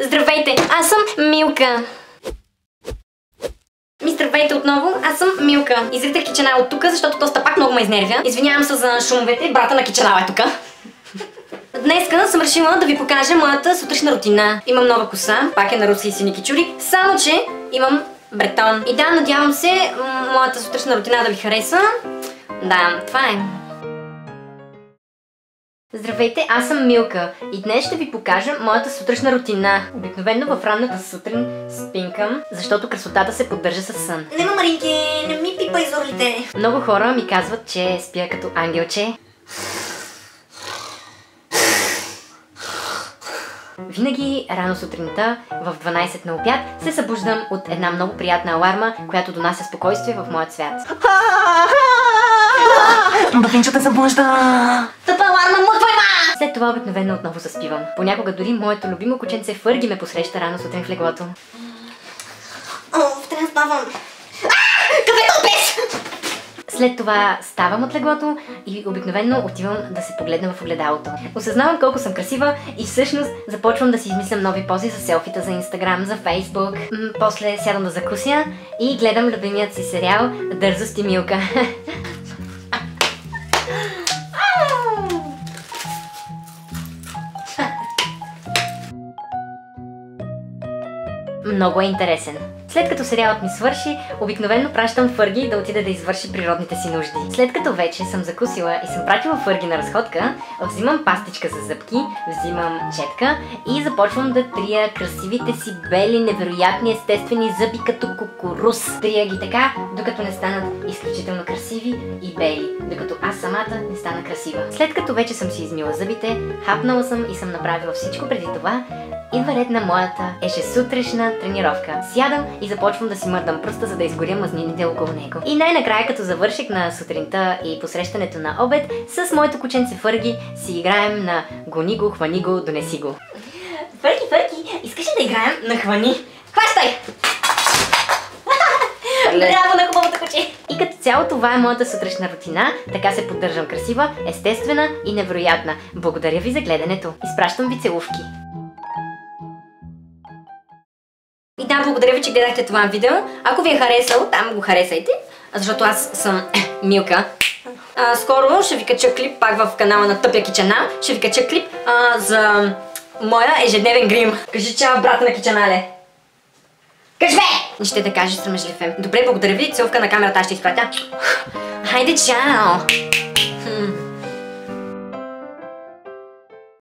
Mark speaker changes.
Speaker 1: Здравейте, аз съм Милка. Ми здравейте отново, аз съм Милка. Изритах кичена от тук, защото тоста пак много ме изнервя. Извинявам се за шумовете, брата на кичена е тук. Днеска съм решила да ви покажа моята сутрешна рутина. Имам нова коса, пак е на руси и сини кичури, само че имам бретон. И да, надявам се моята сутрешна рутина да ви хареса. Да, това е. Здравейте, аз съм Милка и днес ще ви покажа моята сутрешна рутина. Обикновено в ранната сутрин спинкам, защото красотата се поддържа с сън.
Speaker 2: Нема, Маринке, не ми пипай зорлите.
Speaker 1: Много хора ми казват, че спя като ангелче. Винаги рано сутринта, в 12 на обяд, се събуждам от една много приятна аларма, която донася спокойствие в моят свят.
Speaker 2: Бабинчо те събужда!
Speaker 1: След това обикновено отново заспивам. Понякога дори моето любимо кученце Фърги ме посреща рано сутрин в леглото.
Speaker 2: О, трябва да спавам. Кафето без!
Speaker 1: След това ставам от леглото и обикновено отивам да се погледна в огледалото. Осъзнавам колко съм красива и всъщност започвам да си измислям нови пози за селфита за Инстаграм, за Фейсбук. М- после сядам да закуся и гледам любимият си сериал Дързост и Милка. Много е интересен. След като сериалът ми свърши, обикновено пращам Фърги да отида да извърши природните си нужди. След като вече съм закусила и съм пратила Фърги на разходка, взимам пастичка за зъбки, взимам четка и започвам да трия красивите си бели, невероятни, естествени зъби като кукуруз. Трия ги така, докато не станат изключително красиви и бели, докато аз самата не стана красива. След като вече съм си измила зъбите, хапнала съм и съм направила всичко преди това, идва ред на моята ежесутрешна тренировка. Сядам и започвам да си мърдам пръста, за да изгоря мазнините около него. И най-накрая, като завърших на сутринта и посрещането на обед, с моето кученце Фърги си играем на гони го, хвани го, донеси го.
Speaker 2: Фърги, Фърги, искаш ли да играем на хвани? Хващай! Браво на хубавото куче!
Speaker 1: И като цяло това е моята сутрешна рутина, така се поддържам красива, естествена и невероятна. Благодаря ви за гледането. Изпращам ви целувки. Да, благодаря ви, че гледахте това видео. Ако ви е харесало, там го харесайте, защото аз съм Милка. А, скоро ще ви кача клип пак в канала на Тъпя Кичана. Ще ви кача клип за моя ежедневен грим. Кажи чао, брат на Кичанале.
Speaker 2: Кажи бе!
Speaker 1: Ще да кажа срамежлив Добре, благодаря ви. Целувка на камерата ще изпратя. Хайде, чао!